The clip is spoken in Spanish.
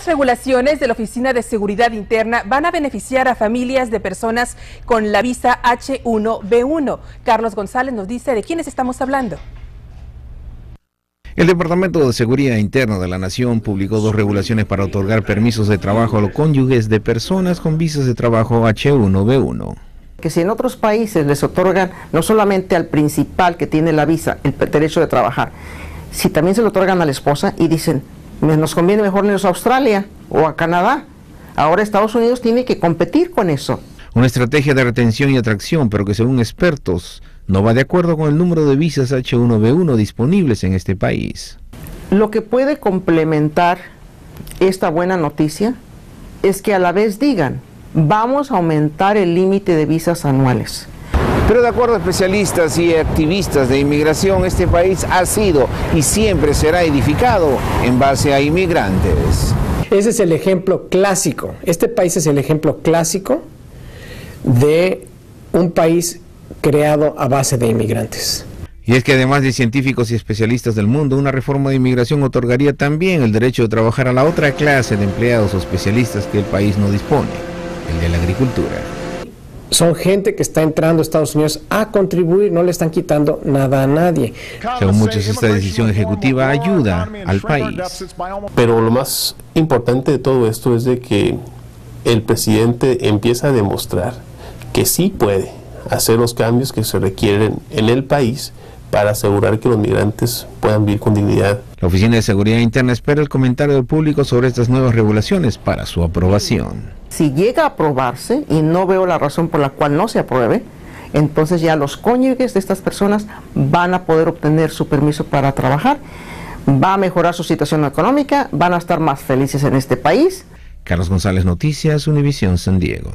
nuevas regulaciones de la Oficina de Seguridad Interna van a beneficiar a familias de personas con la visa H1B1. Carlos González nos dice de quiénes estamos hablando. El Departamento de Seguridad Interna de la Nación publicó dos regulaciones para otorgar permisos de trabajo a los cónyuges de personas con visas de trabajo H1B1 que si en otros países les otorgan no solamente al principal que tiene la visa el derecho de trabajar, si también se lo otorgan a la esposa y dicen, nos conviene mejor irnos a Australia o a Canadá, ahora Estados Unidos tiene que competir con eso. Una estrategia de retención y atracción, pero que según expertos no va de acuerdo con el número de visas H1B1 disponibles en este país. Lo que puede complementar esta buena noticia es que a la vez digan, vamos a aumentar el límite de visas anuales. Pero de acuerdo a especialistas y activistas de inmigración, este país ha sido y siempre será edificado en base a inmigrantes. Ese es el ejemplo clásico. Este país es el ejemplo clásico de un país creado a base de inmigrantes. Y es que además de científicos y especialistas del mundo, una reforma de inmigración otorgaría también el derecho de trabajar a la otra clase de empleados o especialistas que el país no dispone, el de la agricultura. Son gente que está entrando a Estados Unidos a contribuir, no le están quitando nada a nadie. Según muchos, esta decisión ejecutiva ayuda al país. Pero lo más importante de todo esto es de que el presidente empieza a demostrar que sí puede hacer los cambios que se requieren en el país para asegurar que los migrantes puedan vivir con dignidad. La Oficina de Seguridad Interna espera el comentario del público sobre estas nuevas regulaciones para su aprobación. Si llega a aprobarse, y no veo la razón por la cual no se apruebe, entonces ya los cónyuges de estas personas van a poder obtener su permiso para trabajar, va a mejorar su situación económica, van a estar más felices en este país. Carlos González Noticias, Univisión San Diego.